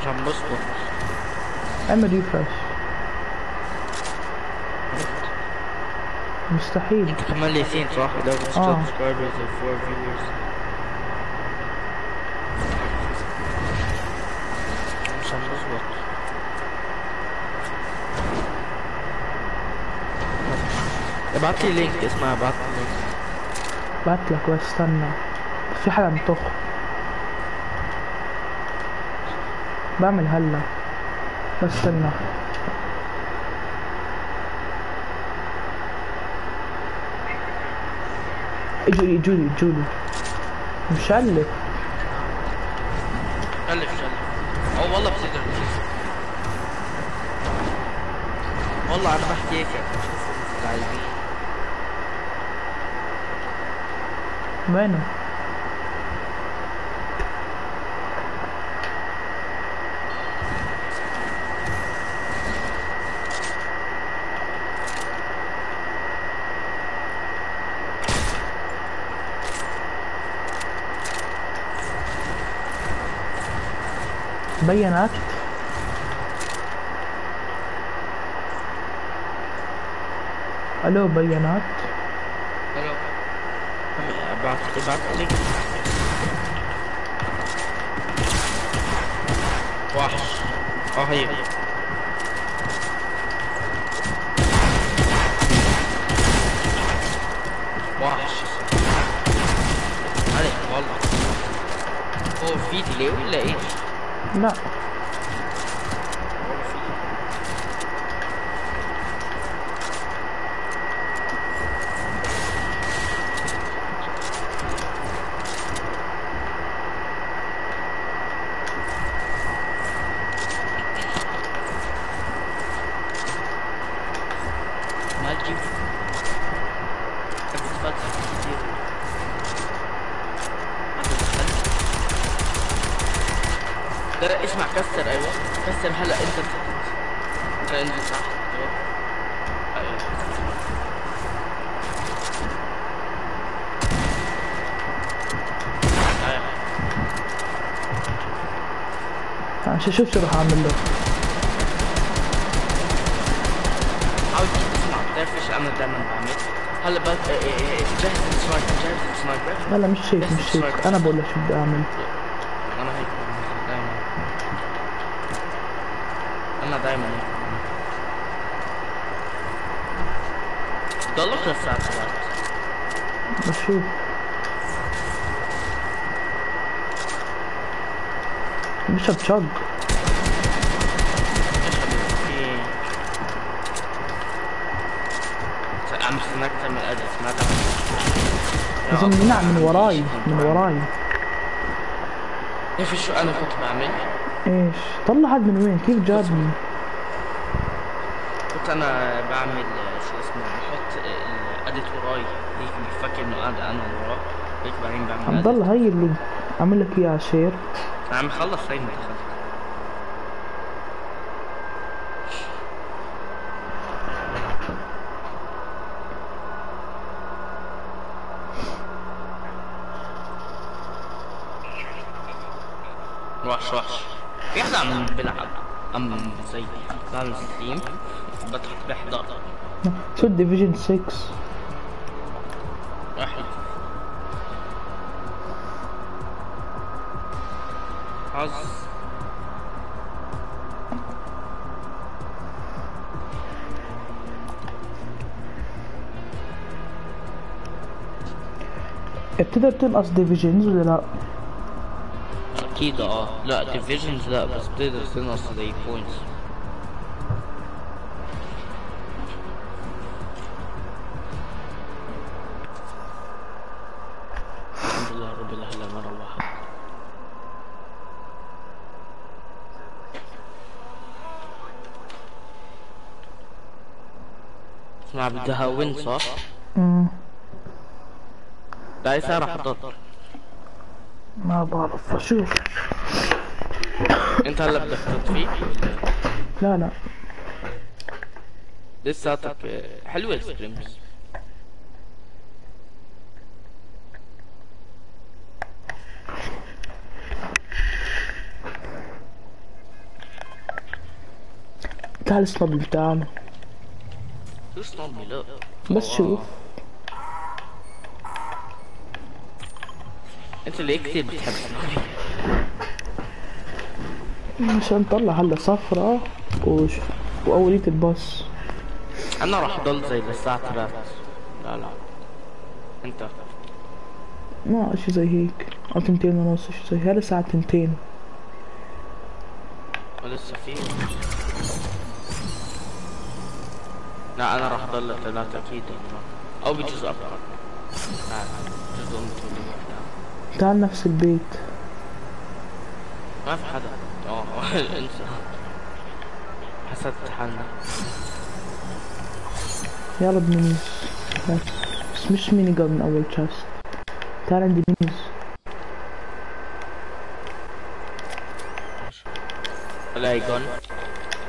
مش بظبط اعمل refresh مستحيل. كمان ياسين صح؟ 11 subscribers and 4 viewers. مش عم بظبط ابعت لي link اسمع ابعت لي link بعت لك بس استنى. في حاجة مطخ بعمل هلا. بس استنى. اجوا اجوا اجوا مشلف شلف شلف آه والله بصدر والله أنا بحكي هيك. العيبين وينه؟ بيانات ألو بيانات. ألو. ابعت ابعت لي. وحش آه وحش عليك والله. هو في ديلي ولا إيش؟ لا والله في ما تجيب تبي تفتح كتير ما تدخل. لا اسمع كسر أيوه كسر هلا انت تحت لا انت صح أيوه أيوه أيوه عشان شوف شو راح أعمل له. حاول تسمع بتعرف إيش أنا دائما بعمل هلا بس جهز ال sniper جهز ال sniper لا لا مش هيك مش هيك أنا بقول لك شو بدي أعمل. أنا هيك دائما أنا دائما هيك. ضلك للساعة 3 بشوف مش بتشق إيش حبيبي في عم استناك تعمل ادي سمعت يا زلمة نعم من وراي من وراي. كيف شو أنا كنت بعمل؟ إيش؟ طلع هاد من وين؟ كيف جابني كنت أنا بعمل شو اسمه بحط الأديت وراي. هيك بفكر إنه هذا أنا وراه. هيك بعدين بعمل عبد الله هي اللي عامل لك إياها شير. عم خلص هي دخلت 65 بضحك ب 11 شو ال division 6 أحلى حظ بتقدر تنقص divisions ولا لا؟ أكيد آه. لا divisions لا بس بتقدر تنقص زي points اسمع بدها وين صح؟ مم. لا يسار حضر ما بعرف أشوف. أنت هلا بدك تطفي لا لا. لساتك حلوة السكريمز تعال اسمع بس. شوف. أنت اللي كثير بتحب. عشان نطلع هلا صفرة وش... وأولية الباص. أنا راح ضل زي للساعة 3 لا لا. أنت. ما أشي زي هيك. أو تنتين ونص أشي زي هلا الساعة تنتين. ولسه في لا أنا راح ضل ثلاثة أكيد أو بجزء اكبر لا جزء متولي. تعال نفس البيت. ما في حدا. آه انسى. حسدت حالنا. يلا بنميز بس مش ميني جان من أول تشاست تعال عندي ميز الاقي جون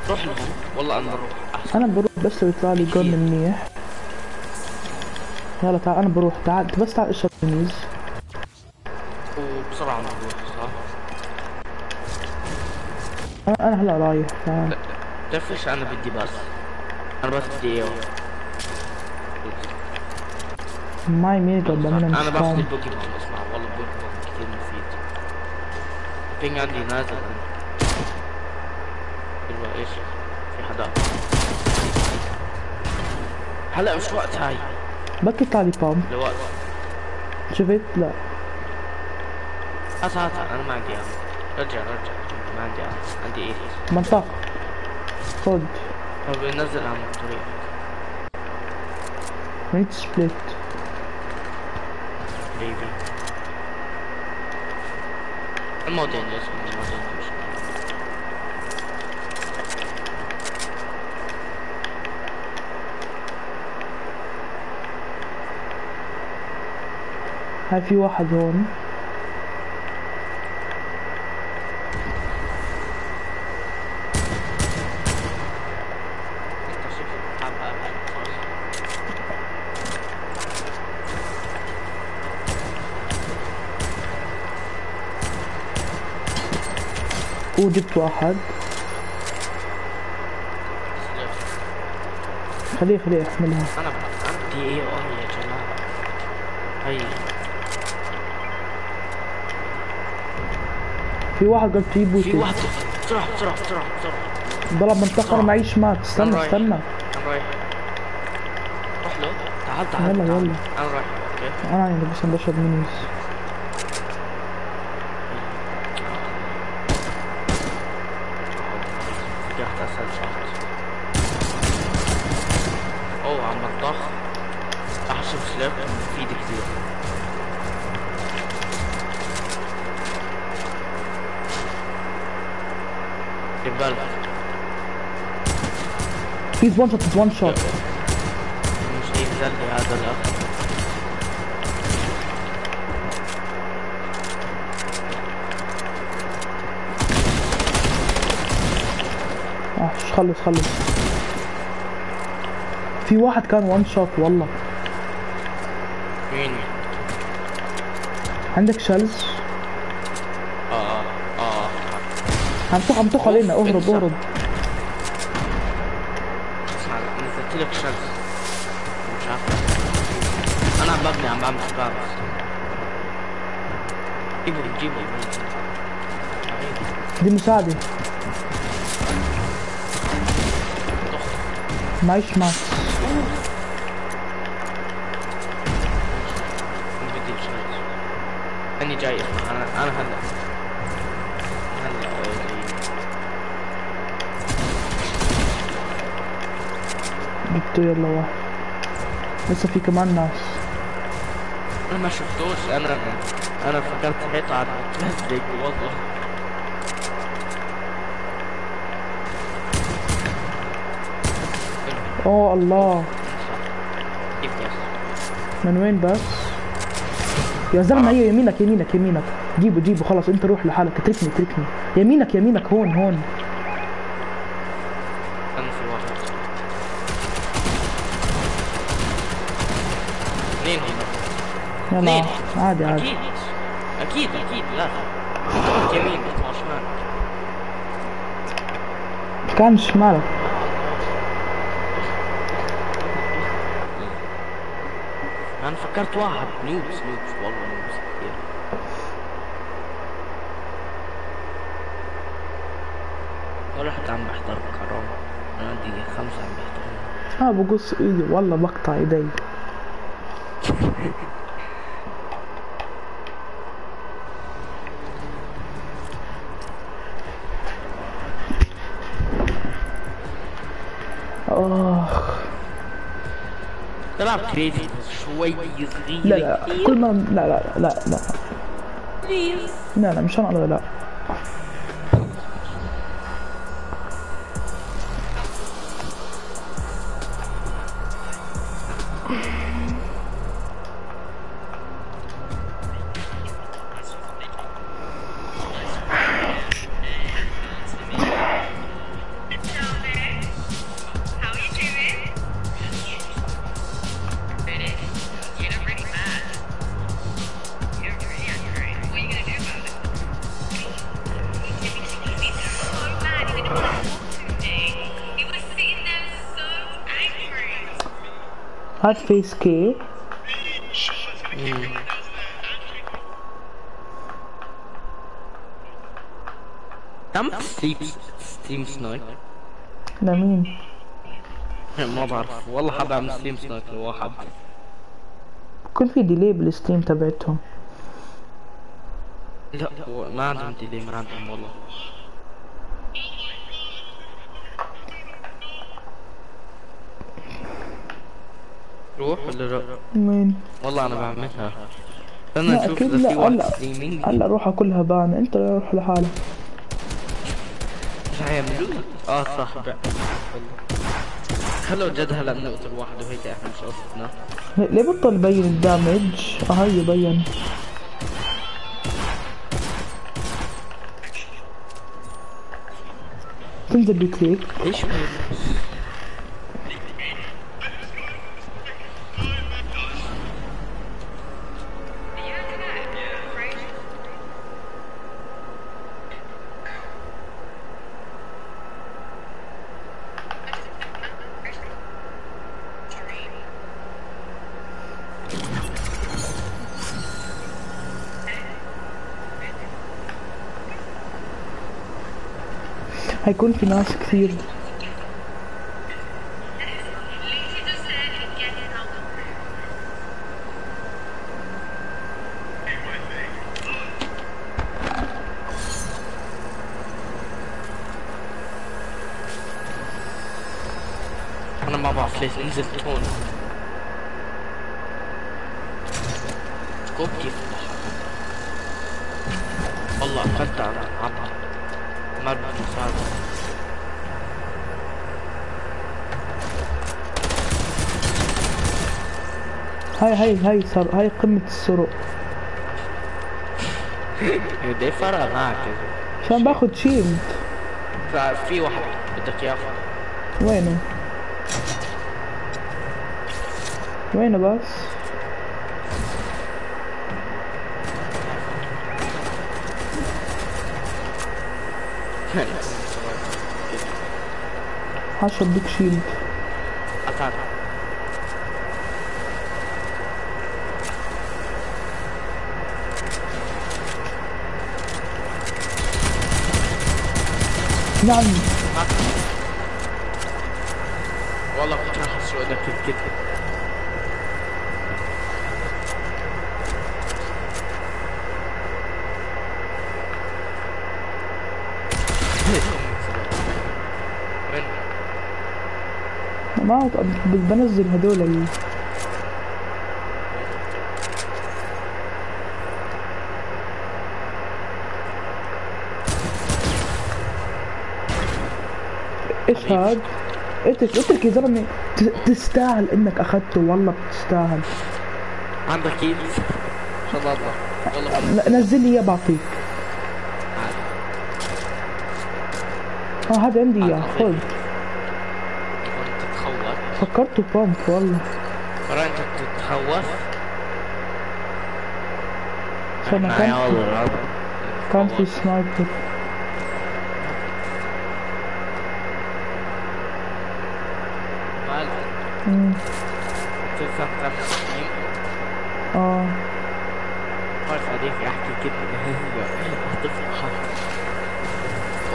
روح لهم. والله أنا بروح أنا بروح بس يطلع لي جان منيح. يلا تعال أنا بروح. تعال أنت بس تعال اشرب ميز وبسرعة نروح صح؟ أنا هلا رايح تعال. تعرف إيش أنا بدي بس. أنا بس بدي إياه. معي ميني جان بعملها أنا مش باخذ البوكيمون اسمع والله البوكيمون كثير مفيد. بينج عندي نازل. إيش في حدا هلا مش وقت هاي. بكي يطلع لي بامب لوقت شفت لا. هات هات أنا ما عندي رجع رجع. ما عندي عندي إيه منطقة خد طب نزل عن الطريق نيت سبليت بيبي المودين اسمه المودين. هاي في واحد هون. وجبت واحد. خليه خليه احملها أنا إيه آه يا جماعة. هي في واحد قال تجيبه في واحد. بسرعة بسرعة بسرعة بسرعة. ضرب أنا معيش مات استنى رايح. استنى. أنا رايح روح له. تعال تعال يلا،. يلا. أنا رايح أنا يعني بس بشرب مينيز he's one shot he's one shot مش هينزل لي هذا الاخ آه خلص خلص. في واحد كان one shot والله. مين؟ عندك shells آه آه آه. عم تخ عم تخ علينا. اهرب. اهرب. عم عم جيبوا جيبوا دي مساعدة معيش شمس اني جاي. أنا أنا هلا. هلا. جبته يلا واحد. لسه في كمان ناس. أنا ما شفتوش. أنا أنا فكرت حيط على تلزق والله. أوه الله. كيف بس من وين بس؟ يا زلمة هي يمينك يمينك يمينك. جيبه جيبه خلاص أنت روح لحالك. اتركني اتركني. يمينك يمينك هون هون. يلا عادي عادي. أكيد. أكيد لا تروح يمين تروح شمالك كان شمالك. أنا فكرت واحد. نيوز نيوز. والله نيوز. رحت عم بحضر كرام أنا عندي خمسة عم بحضر آه بقص إيدي. والله بقطع إيدي. تلعب كريزي شوي صغير. لا لا. كل ما لا لا لا لا. لا لا مش أنا لا. How هات فيس كي. كم؟ ستيم ستيم سنايب لمين ما بعرف. والله حاب اعمل ستيم سنايب لواحد. بكون في ديلي بالستيم تبعتهم. لا ما عندهم ديلي ما عندهم والله. روح ولا لا؟ مين؟ والله أنا بعملها. أنا أشوف إذا في واحد ستريمينج هلا روحها كلها بان أنت روح لحالك. مش حيعملوا آه صح. خلوا جد هلا بنقتل واحد وهيك إحنا مش قصدنا. ليه بطل يبين الدامج؟ آه هي بين. تنزل بكليك. إيش؟ هيكون في ناس كثير Lucy just said he'd get it out of there. أنا ما بعرف ليش نزلت هون سكوب كيف والله اخذت على عطا هاي هاي هاي صار هاي قمة السرق. بدي فرق معك. عشان باخد شيلد في واحد بدك ياخذ وينه؟ وينه بس؟ عشرة بدك شيلد أتعرف نعم. والله كنت راح اسرق لك الكتب وين؟ ما أعرف، ب- بنزل هذول ال... إيش هاد؟ قلت لك يا زلمة. تستاهل إنك أخذته. والله بتستاهل. عندك كيل؟ إن شاء الله الله والله نزل لي إياه بعطيك. آه هذا عندي إياه. خذ. فكرته بامب والله. ترى انت تتخوف عشان معي كان؟ والله كان في سنايبر مالك؟ مم. سنة 93 آه. خالص عليك أحكي كده. حق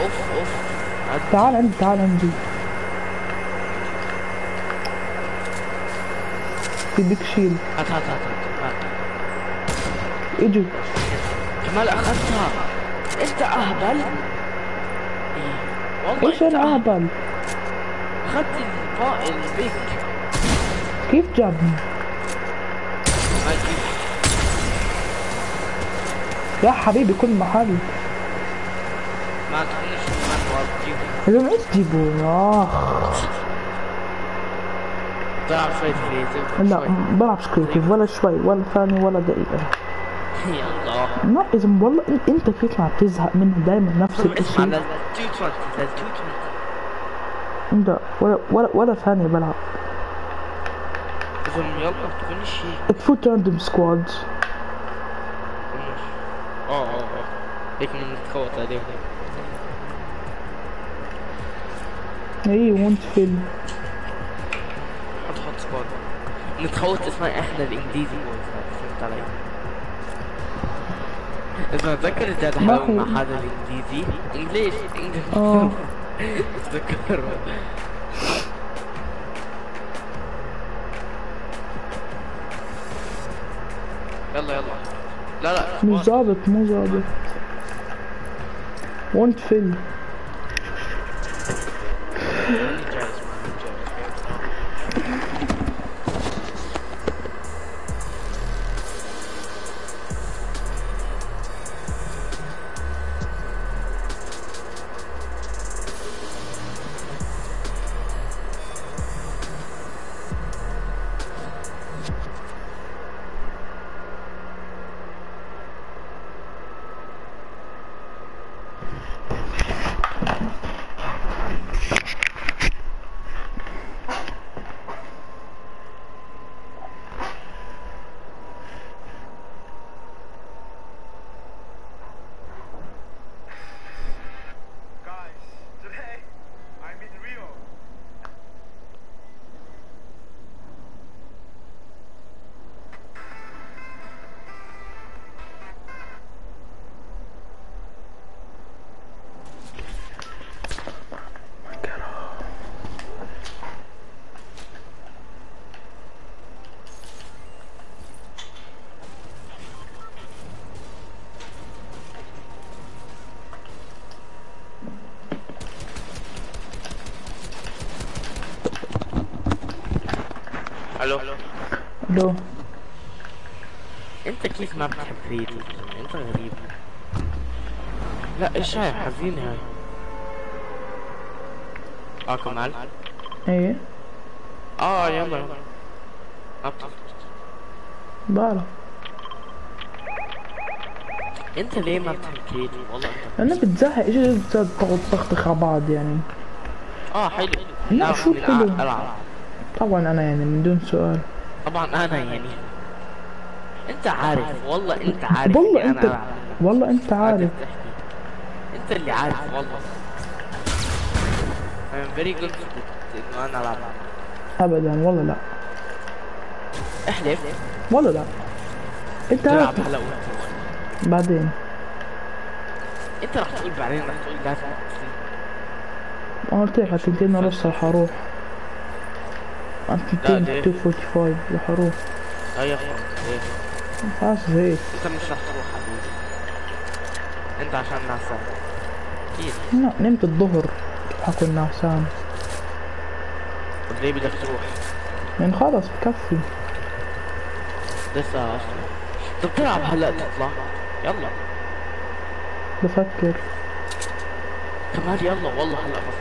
أوف أوف. تعال عندي تعال عندي. في بيك شيل. هات هات هات هات. اجوا كمال أخذتها. أنت أهبل؟ إيه. والله إيش أنا أهبل. أخذت البيك كيف جابني؟ ما يا حبيبي كل محل. ما تخليش ما إذا ما إيش تجيبوا آخ. تلعب شوية creative لا بلعبش creative ولا شوي ولا ثانية ولا دقيقة يلا لا اذا والله انت ما بتزهق منه دائما نفس الشيء لل 220 لل 220 انت ولا ولا ولا ثانية بلعب يلا تكون شيء تفوت راندوم سكواد آه آه آه هيك من نتخوت عليهم اي وانت سكواد نتخوت اسمها إحنا الإنجليزي. فهمت علي؟ اذا اتذكر حاول هو- مع هذا الإنجليزي؟ إنجليش إنجليش. اتذكر يلا يلا. لا لا مش ظابط مو ظابط وانت فيلم لا إيش هاي؟ حزينة هاي. آه كمال. إيه. آه يلا يلا. ما بتعرف. بعرف. أنت ليه ما بتحب ريدي والله أنت أنا بتزهق. إيش بتقعد تقعد تخطخ على بعض يعني؟ آه حلو. لا، شو حلو؟ طبعا أنا يعني من دون سؤال. طبعا أنا يعني. أنت عارف والله أنت عارف والله أنت. والله أنت عارف. انت اللي عارف. والله. I'm very good إنه أنا ألعب. ابدا والله لا. احلف والله لا. أنت تلعب وانت بعدين. أنت رح تقول بعدين رح تقول لازم تسلم. أنا قلت لك على تنتين ونص رح أروح. ليه؟ 245 رح أروح. يا اخوان إيه. خلاص زهقت أنت مش رح تروح حبيبي أنت عشان نعسان أكيد. لا نمت الظهر. حكون نعسان طب ليه بدك تروح. يعني خلاص بكفي. لسه أصلا طب تلعب هلأ؟ تطلع. يلا. بفكر. كمان يلا والله هلأ بس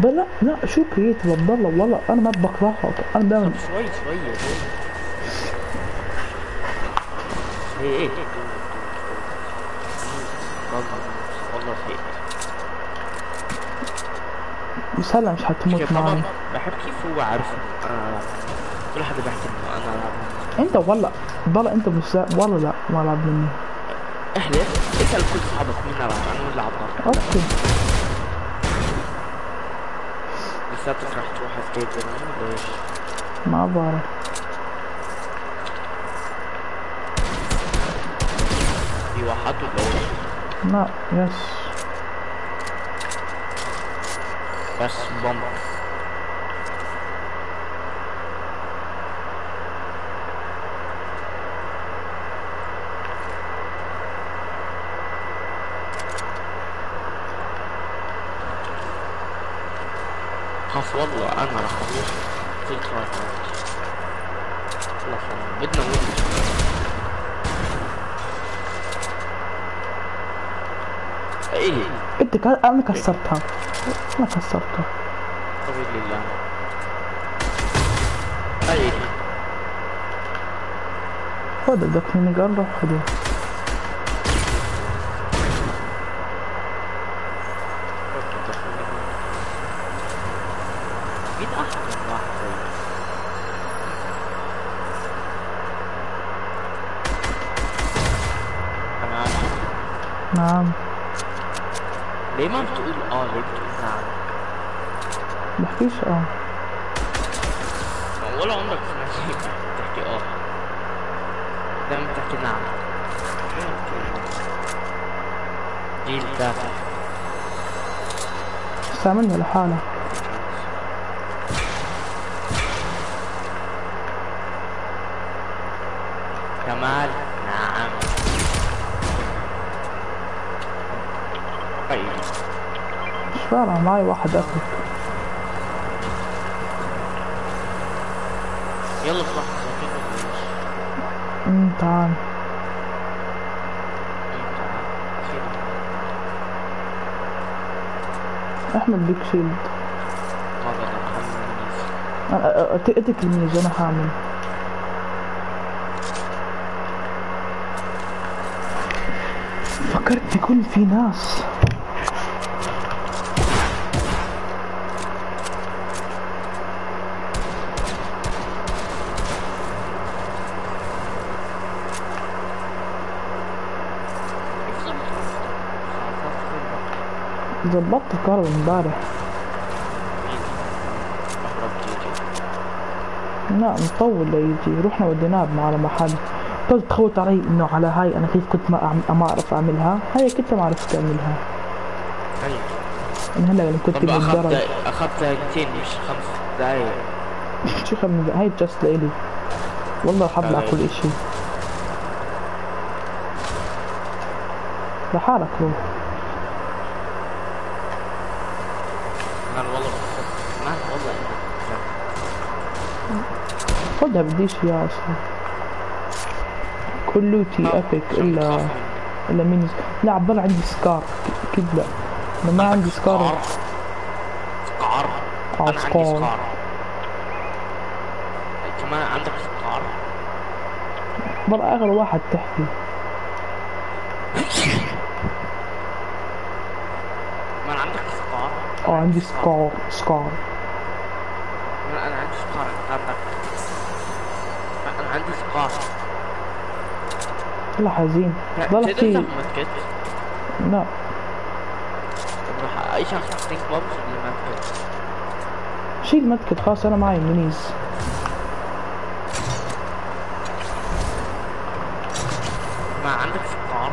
بل لا شو كريتيف عبد الله والله أنا ما بكرهها أنا دائما شوي شوي. يا زلمة. إيه إيه والله والله في بس هلا مش حتموت معي بحب كيف هو عارف انه أنا العب كل حدا بيحكي إنه أنا العب أنت والله والله أنت مش والله لا ما العب مني. احلف اسأل كل اصحابك مين العب أنا ولا عبد أوكي. لساتك رح تروح سكيت ليش؟ ما بعرف. في واحد ولا لا يس. بس بومب خاف والله أنا راح أروح. قلت رايح خلاص بدنا وين إيه. انت. أنا كسرتها أنا كسرتها طويل لله إيه خد بدك مني قرب استعملني لحالها كمال نعم. طيب. مش فارقة معي واحد اخر يلا؟ امم تعال انت أخيراً. أحمد بيك شيلد ما بقدر أحمل أنا- أ- أ- اتك الميز أنا حامل. فكرت يكون في ناس. ظبطت الكهرباء امبارح. لا مطول ليجي رحنا وديناه على محل. قلت تخوت علي إنه على هاي أنا كيف كنت ما أعم- ما أعرف أعملها؟ هاي كنت ما عرفت اعملها أنا هلا لما كنت طب اخذت دقيقتين مش خمس دقايق. شو خمس هاي جاست لإلي. والله ابلع هاي. كل إشي. لحالك روح أنا والله بخاف. ما والله خدها بديش اياها أصلا كل لوتي ابيك الا؟ إلا مينيز. لا عبالي عندي سكار. أكيد لا؟ أنا ما عندي سكار. سكار؟ آه، أنا عندي سكار. كمان عندك سكار؟ برا اغلى واحد تحكي ما عندك سكار؟ آه عندي سكار. سكار ما أنا عندي سكار انت عندك ما سكار لا حزين. ضل في لا رح أي شخص يعطيك ولا ما تكت شيل متكت خلاص أنا معي مينيز ما عندك سكار؟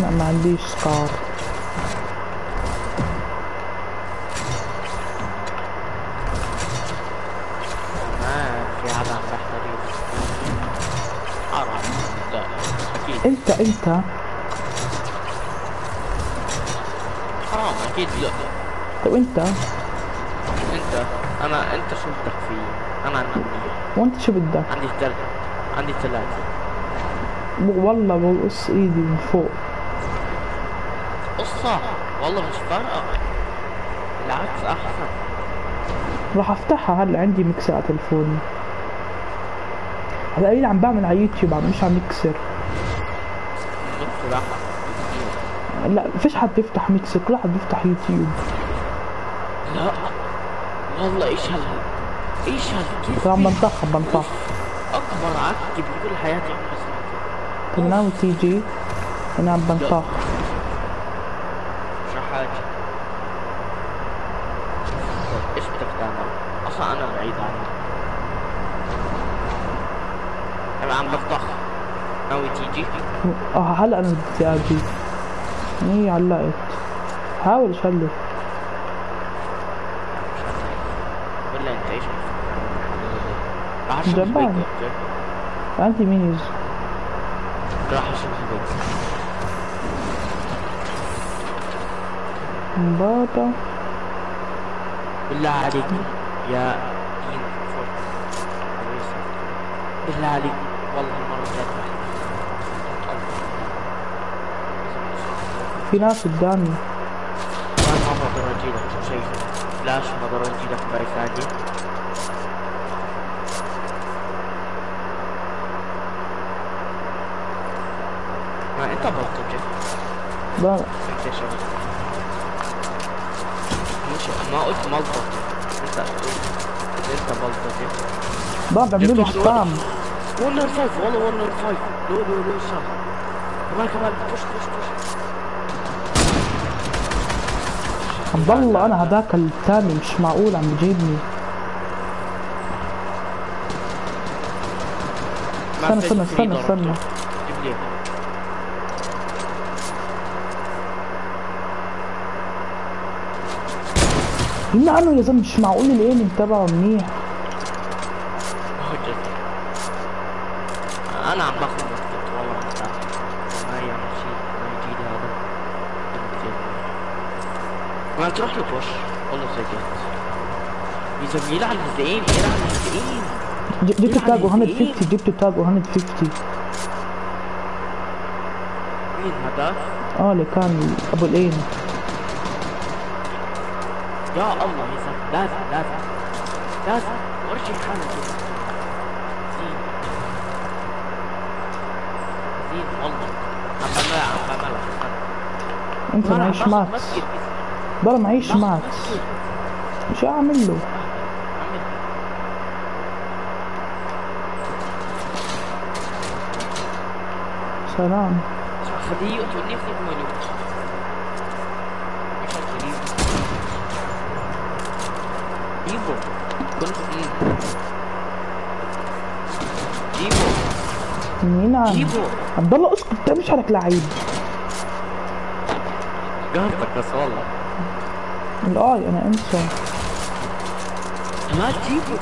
لا ما عنديش سكار. انت انت. حرام أكيد لا. طب انت. انت أنا أنت شو بدك فيه؟ أنا منيح وانت شو بدك؟ عندي ثلاثة عندي ثلاثة. والله بقص ايدي من فوق. قصة؟ والله مش فارقة. بالعكس أحسن. راح أفتحها هلا عندي مكسر على تلفوني هلا قليل عم بعمل على يوتيوب عم مش عم يكسر راح لا فيش حد بيفتح ميكسر كل حد بيفتح يوتيوب. لا والله إيش هال إيش هال كيف عم بنطخ بنطخ. أكبر عك بكل حياتي طب ناوي تيجي أنا عم بنطخ. شو حاجة؟ إيش بدك تعمل؟ أصلا أنا بعيد عنك. يبقى عم بطخ. ناوي تيجي؟ آه هلا أنا بدي أجي. هي علقت حاول شلف ولا أنت إيش؟ راح أشوف جبان. أوكي عندي مينيز راح أشوف البيت. مبابا بالله عليك. يا. بالله عليك. والله. في ناس قدامي. ما ما بقدر اجيلك شو شايف فلاش باي ثانية ما انت بلطجة لا انت شغل مش ما قلت ملطجة انت انت بلطجة ضاع بيعملوا لي سبام ون نور فايف والله ون نور فايف لو لو لو شغل كمان كمان بوش بوش بوش عبد الله أنا هذاك الثاني مش معقول عم بجيبني استنى استنى استنى. استنى. يمنع عنه يا زلمة مش معقول الايمن تبعه منيح أنا عم باخذ وقت والله مرتاح ما يعمل شيء ما يجي لي هذا ما تروح له بوش والله سكت زلمه يلعن الهزئين يلعن الهزئين ج- جبت تاج 150 جبت تاج 150 مين هذا؟ آه اللي كان أبو الايم يا الله يا زلمه لازم لازم لازم ورجي حالك زين. زين والله عم بملع عم بملع أنت معيش مسجد. ضل معيش مسجد. شو أعمل له؟ سلام. خليه يقتلني في الغريب جيبه كنت جيب جيبه مين؟ جيبه عبد الله اسكت انت مش عليك لعيب. قهرتك بس والله. الآي أنا أنسى. ما تجيبه.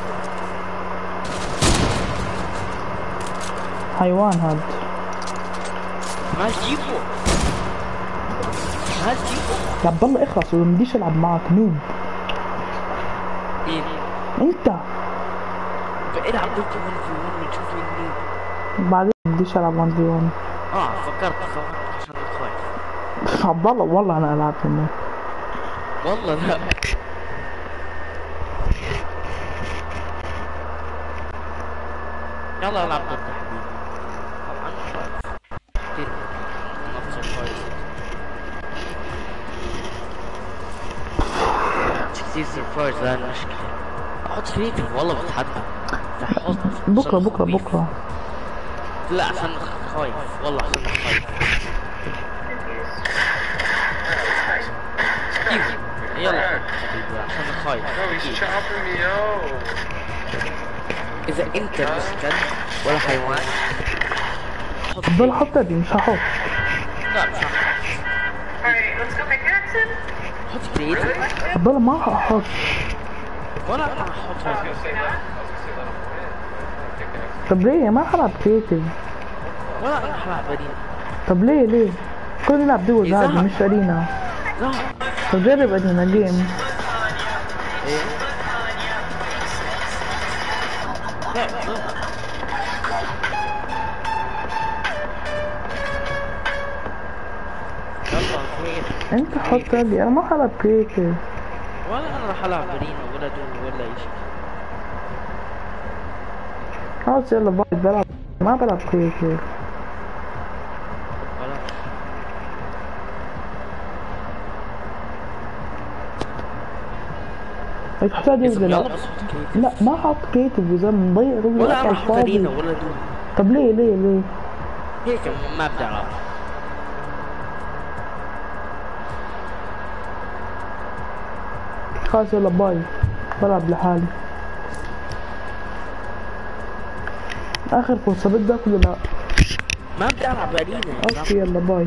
حيوان هاد. يا عبد الله اخلص وما بديش العب معك نوب. مين؟ انت. العب ضد 1 في 1 ونشوف مين مين بعدين ما بديش العب 1 في 1 آه فكرت خافت عشان خايف عبد الله والله أنا ألعب هناك والله لا. يلا ألعب ضد حبيبي طبعا خايف كتير نفس كويس سرفايز لا المشكلة أحط فيك والله بتحدى. عشان بكرة خفيف. بكرة. لا عشان خايف والله عشان خايف. كيف يلا. حبيبي عشان خايف. إذا أنت مسكن ولا حيوان الله حط دي مش هحط. لا مش هحط. Alright, let's go action. حط creative عبد الله ما هحط. طب ليه؟ ما حلعب creative ولا أنا حلعب arena طب ليه ليه؟ كل نلعب دول عادي. مش arena. طب جرب arena game. إيه لا لا أنت حط دي أنا ما حلعب creative ولا أنا راح ألعب arena. ولا دول ولا اي شيء خلاص يلا bye. بلعب. ما بلعب creative ولا تحتاج creative لا ما حط creative يا زلمه ربع ولا راح أحط arena الفاضي ولا دول طب ليه ليه ليه؟ هيك ما ألعب. خلاص يلا bye. بلعب لحالي. آخر فرصة بدك ولا؟ لا ما بدي ألعب arena okay يلا bye.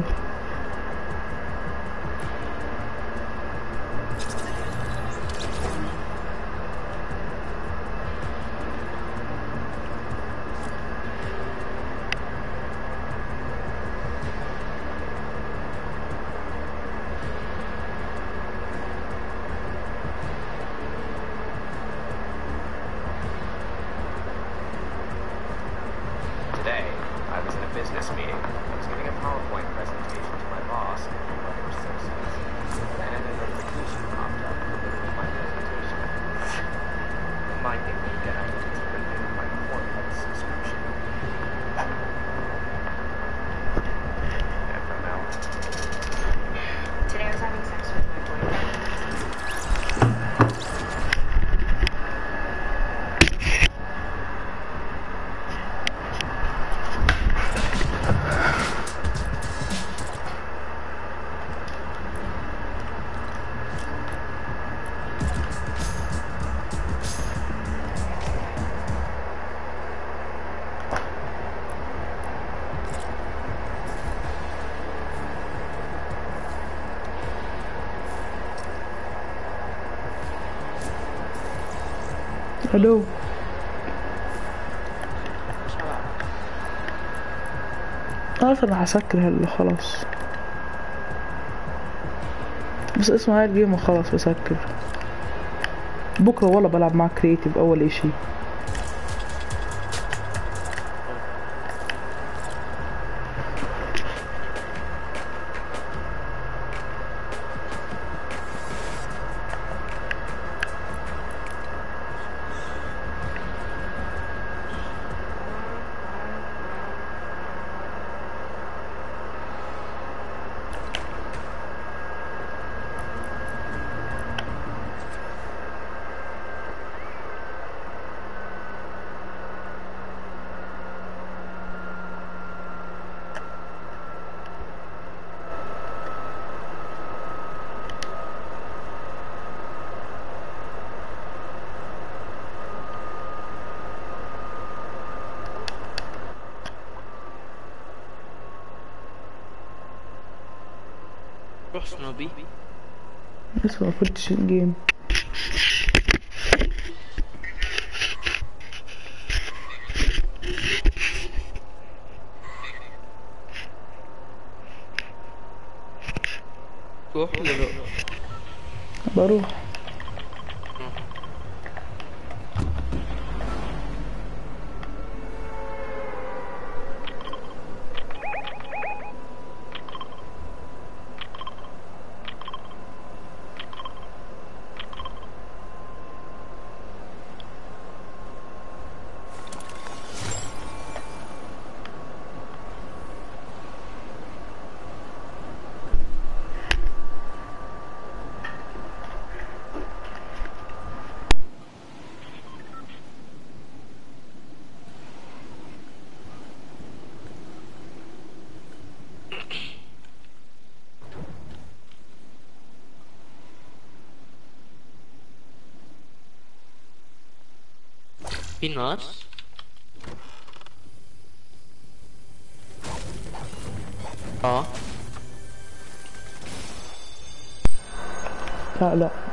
ألو خلاص أنا هسكر هلا خلاص. بس اسمع هاي ال game وخلاص بسكر. بكرة والله بلعب مع creative أول إشي روح سنوبي اسمع فتش الجيم روح ولا لا بروح في ناس آه لا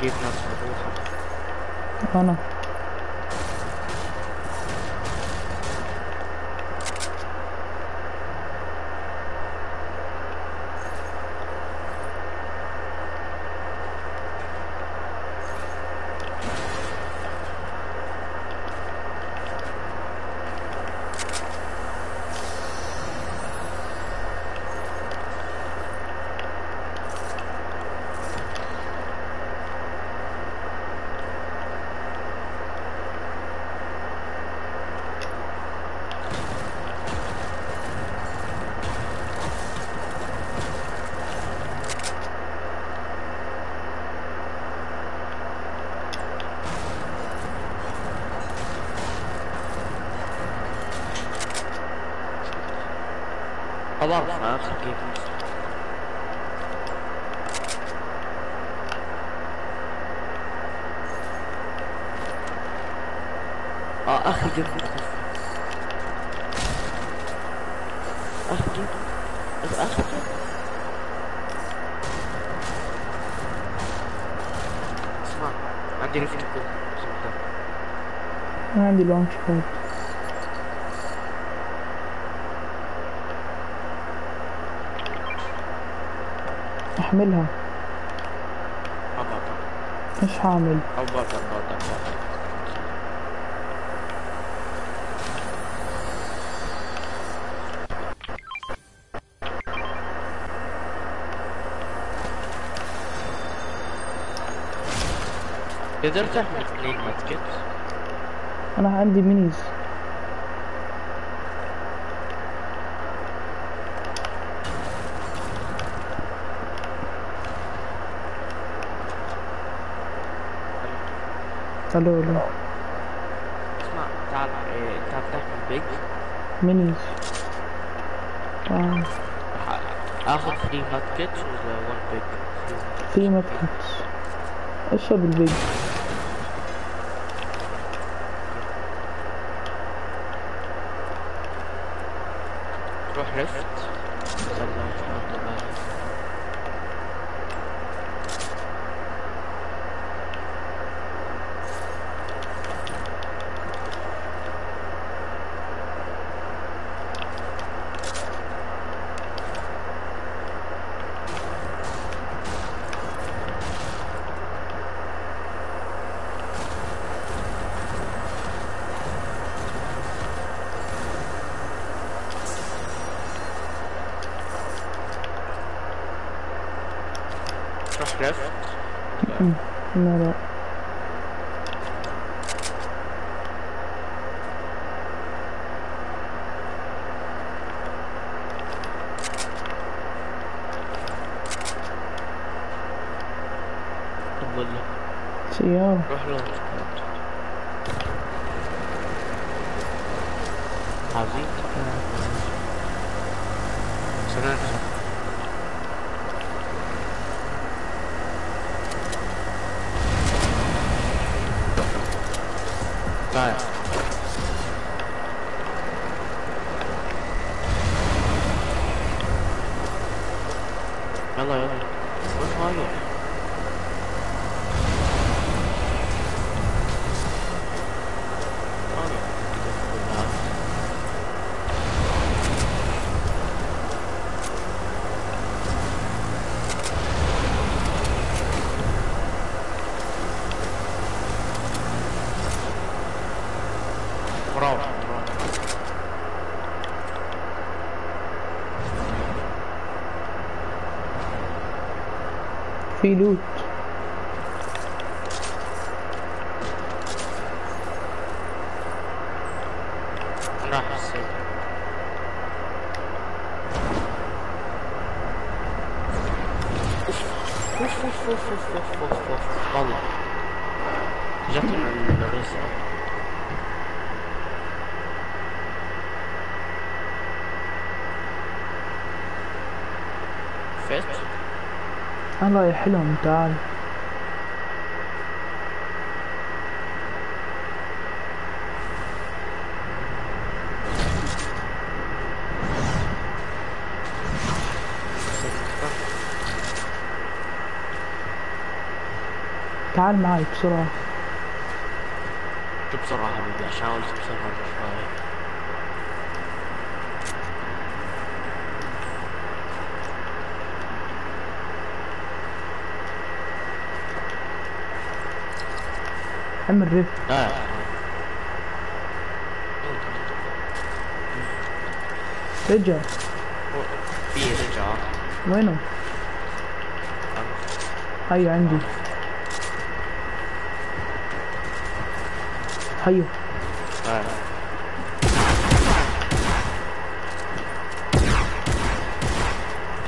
Gegner zu verboten. Auch noch. Ah, forgiveness. Ah, ah, give Ah, Ach, Ah, Ach, give اسمع عندي ريفيل كله ما عندي لونش باد احملها مش حامل أبطل أبطل قدرت احمل اثنين ماتكت أنا عندي مينيز خلوه له اسمع تعال إيه تعال تحمل big minis آه. اخذ 3 med kits ولا 1 big 3 med kits اشرب ال big Chris? Mm -mm, not it. في لوت راح السجن اوف اوف اوف اوف اوف اوف اوف والله جاتنا الرسالة الله يا حلم تعال. تعال معي بسرعة. بسرعة حبيبي عشان بسرعة. شوي اعمل ريف يا رجع. في رجع. وينه؟ هيا عندي. هيا. آه.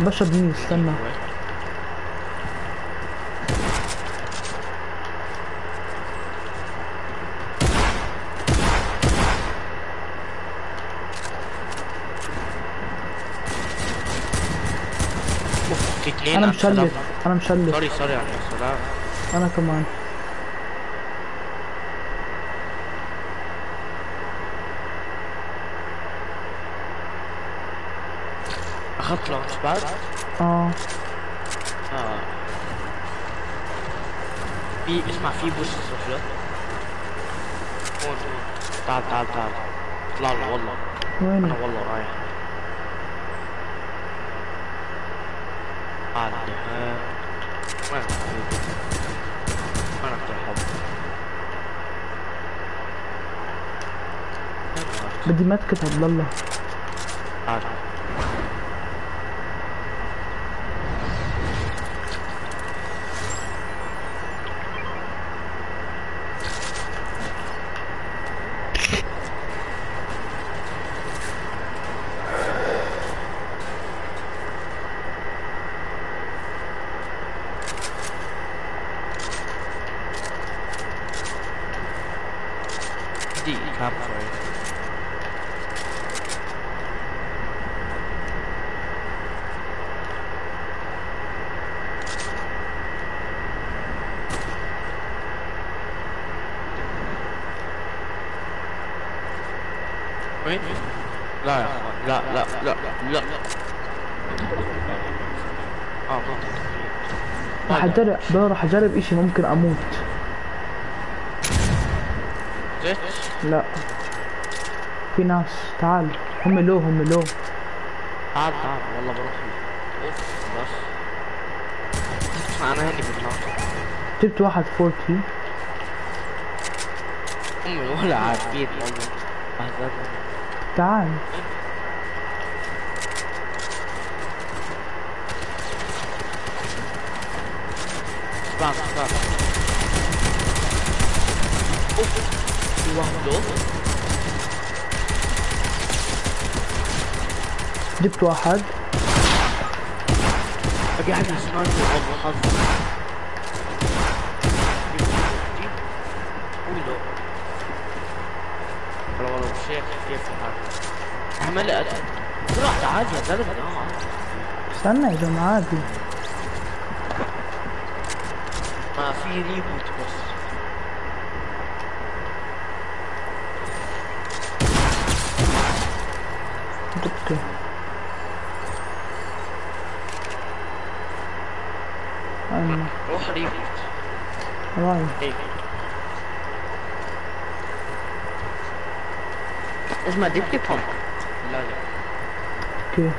بشرب مني استنى. أنا. مشلت أنا مشلت سوري سوري على السلام أنا كمان. أخذت لونش بعد آه. آه. في اسمع في بوش صفر هون هون تعال تعال تعال. اطلع له والله. أنا وينه؟ والله رايح. وينك؟ بدي متكت عبد الله تعال دي كام شوي وين؟ لا يا اخوان لا لا لا لا آه منطقي أجرب. بقى راح أجرب إشي ممكن أموت. زيت لا. في ناس. تعال. هم لو هم لو. تعال تعال. والله بروح. اوف بس. أنا هني بالنار. جبت واحد فورتي. امي ولا عارفين والله تعال. جبت واحد حد سنايبر والله حظ قوي لو والله والله الشيخ كيف بسرعة تعال يا زلمة آه. استنى يا جماعة عادي ما في ريبوت بس جبته أنا روح ريبوت رايح إيه اسمع ديبتي بامب لا لا أوكي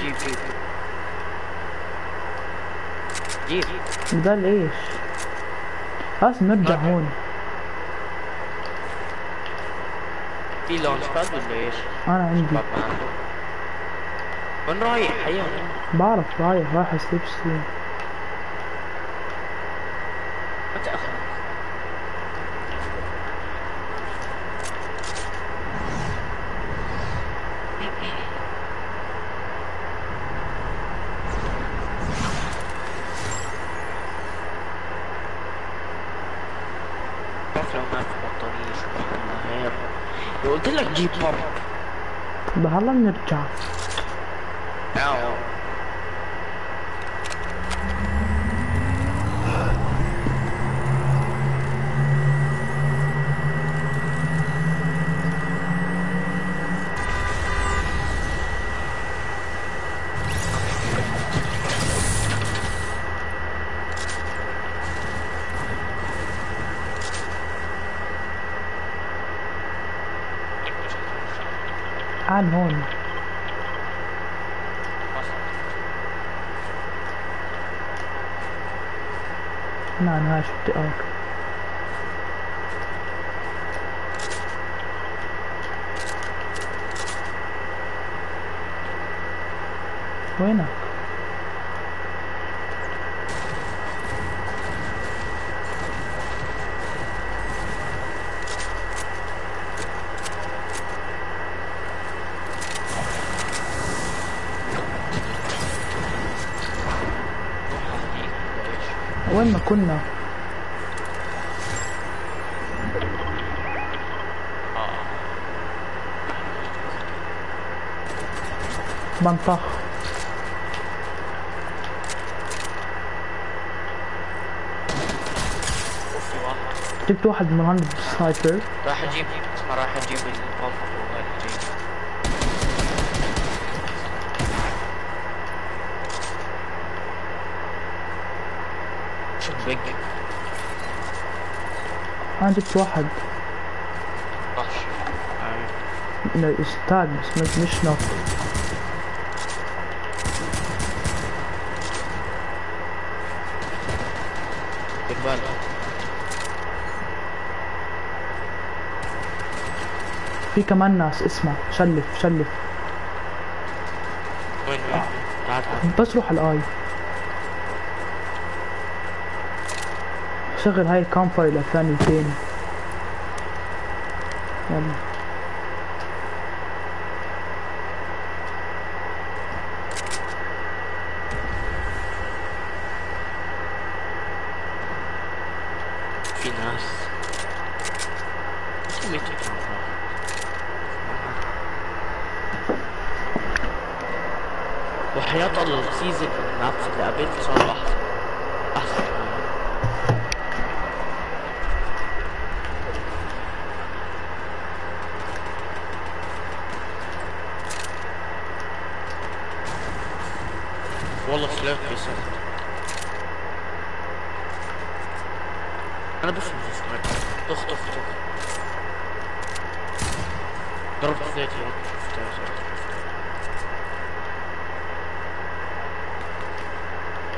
جيب جيب جيب جيب بدل إيش خلاص نرجع هون. في لونش باد ولا إيش؟ أنا عندي. وين رايح؟ حيوان. بعرف رايح رايح سليب Alan Mirza. كنا؟ واحد جبت واحد من عند سنايبر. راح أجيب راح أجيب البامب أنا جبت واحد استاد بس مش- اقبال في كمان ناس اسمع شلف شلف. وين وين؟ تعال تعال بس روح الآي. شغل هاي الكامفر إلى ثانيتين يلا. والله سلاك يسر أنا بفهم في سلاك اخ اخ اخ ضربت ذاتي شفتها شفتها.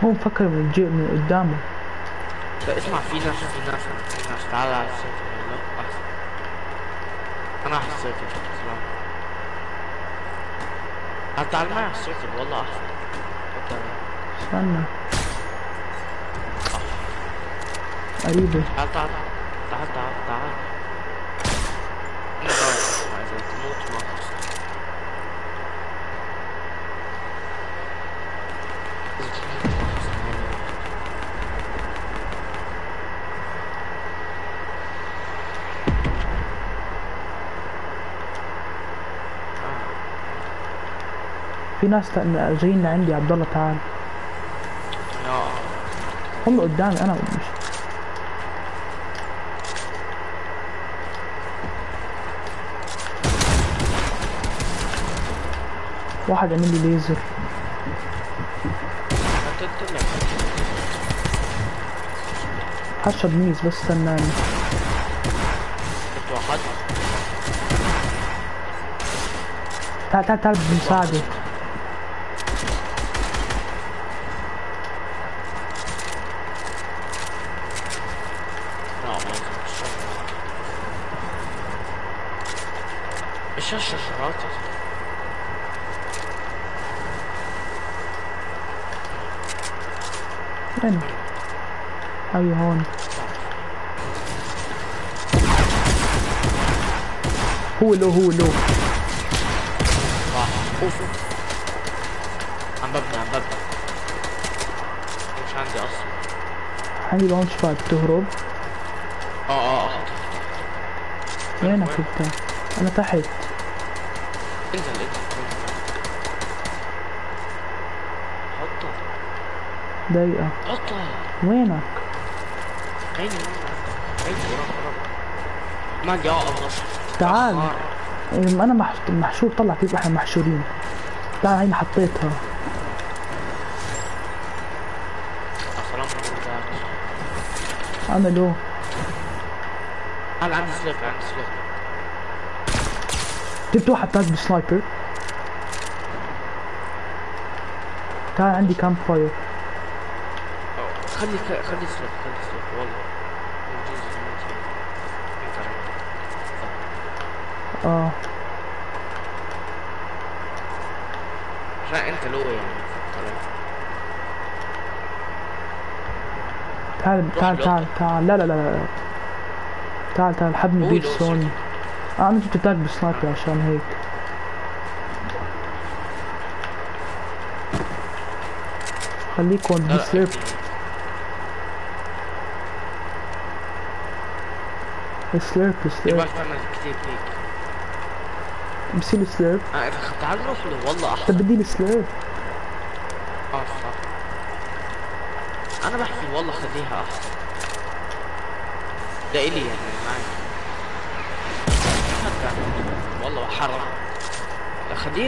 هو مفكر من الجي من قدامه. لا اسمع في ناس في ناس في ناس. تعال على أحسن. أنا أحسن. اسمع تعال معي على السيركل والله أحسن. استنى. قريبة. تعال تعال تعال تعال تعال تموت ما إذا تموت ما. في ناس جايين لعندي عبد الله تعال. هم قدامي أنا مش. واحد عمل لي ليزر. هشرب ميز بس استناني. تعال تعال تعال بمساعدة لا والله يزيد الشر. إيش هالشرشرات؟ وين هاي هون. هو low هو low. واحد اوف عم ببني عم ببني. مش عندي أصلا. عندي launch pad تهرب. آه آه آه. وينك أنت؟ أنا تحت. انزل. حطها دقيقة. حطها وينك؟ عيني عيني ما الله. تعال. أنا مح- محشور. طلع كيف إحنا محشورين. تعال هيني حطيتها عليكم. أنا عندي عندي جبت واحد تاج بسنايبر. تعال عندي كامب فاير خلي خلي سلوت خلي سلوت والله. آه. عشان أنت لو يعني. تعال تعال تعال تعال. لا لا لا تعال تعال. حبني بيت سوني. أنا جبت تاج بسنايبر عشان هيك خليكم لا سليرب سليرب يبقى تعمل كتير هيك بصير سليرب آه اذا تعال نروح له والله احسن طب بدي لي سليرب آه صح أنا بحكي والله خليها احسن ده الي يعني معي والله حرام.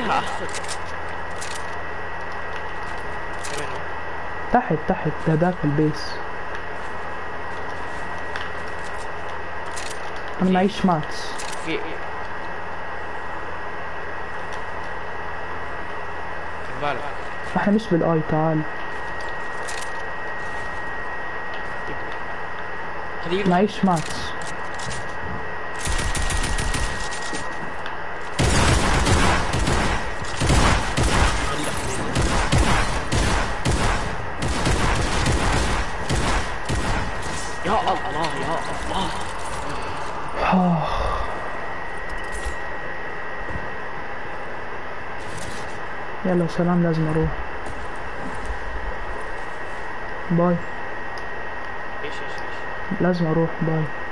هو؟ تحت تحت هداك البيس. أنا معيش ماتس في بالك. إحنا مش بالآي تعال. معيش ماتس يلا سلام لازم أروح. باي. إيش إيش إيش؟ لازم أروح باي.